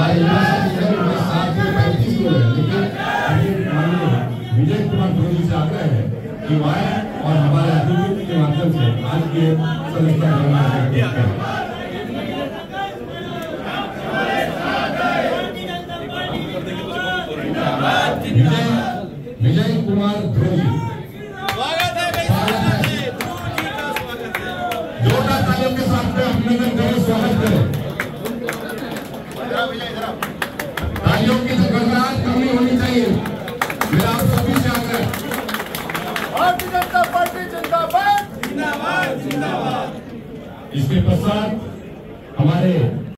हमारे युवा साथी हैं उनके साथ में पैंतीस लोग हैं लेकिन विजय कुमार ध्रुव से आग्रह है कि वो और हमारे अतिथि के माध्यम से आज के करें। विजय विजय कुमार ध्रुव स्वागत है जोरदार तालियों के साथ में अभिनंदन तालियों की तो कमी होनी चाहिए मेरा आप सभी से आग्रह। भारतीय जनता पार्टी जिंदाबाद जिंदाबाद। जिंदाबाद। इसके पश्चात हमारे